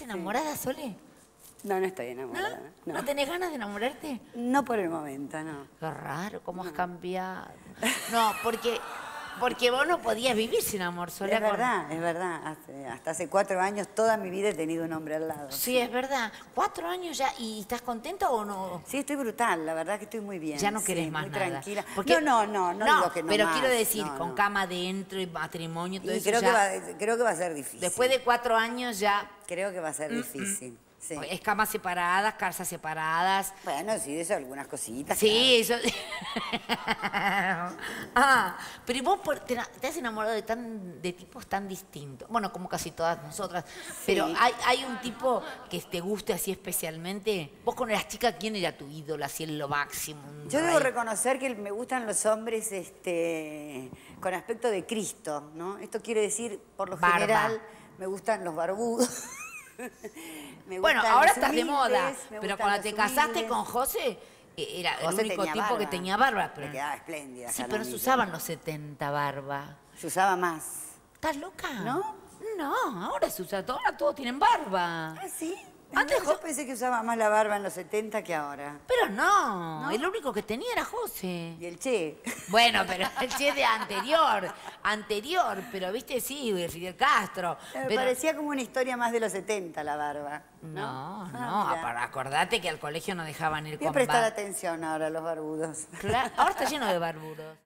enamorada, Sole? No, no estoy ¿No? enamorada. ¿No, No, tenés ganas de enamorarte? No por el momento, no. Qué raro, cómo has cambiado. No, porque, porque vos no podías vivir sin amor, Sole. Es verdad, es verdad. Hasta hace cuatro años toda mi vida he tenido un hombre al lado. Sí, es verdad. ¿Cuatro años ya? ¿Y estás contenta o no? Sí, estoy brutal, la verdad que estoy muy bien. Ya no sí, querés más muy nada. tranquila. Porque- no, no, no, no, digo que no pero más, quiero decir, no, con no. cama adentro y matrimonio, todo Y eso creo, ya- que va, creo que va a ser difícil. Después de cuatro años ya Creo que va a Mm, ser difícil. Sí. es camas separadas, casas separadas. Bueno, sí, de eso algunas cositas. Sí, eso. ah, pero ¿y vos te, te has enamorado de, tan, de tipos tan distintos. Bueno, como casi todas nosotras. Pero ¿hay, hay un tipo que te guste así especialmente. Vos cuando eras chica, ¿quién era tu ídolo? Así en lo máximo. Yo debo reconocer que me gustan los hombres este, con aspecto de Cristo, ¿no? Esto quiere decir, por lo Barba. general, me gustan los barbudos. Me Bueno, ahora estás de moda. Pero cuando te casaste con José, eh, era el único tipo que tenía barba. Pero Me quedaba espléndida. Sí, pero no se usaban los 70 barba. Se usaba más. ¿Estás loca? ¿No? No, ahora se usa ahora todos tienen barba. ¿Ah, sí? Antes yo pensé que usaba más la barba en los 70 que ahora. Pero no, el único que tenía era José. Y el Che. Bueno, pero el Che de anterior, anterior, pero viste, sí, Fidel Castro. Me pero- parecía como una historia más de los 70 la barba. No, Ah, no, para- acordate que al colegio no dejaban ir Voy a con prestar barba. atención ahora a los barbudos. Claro, ahora está lleno de barbudos.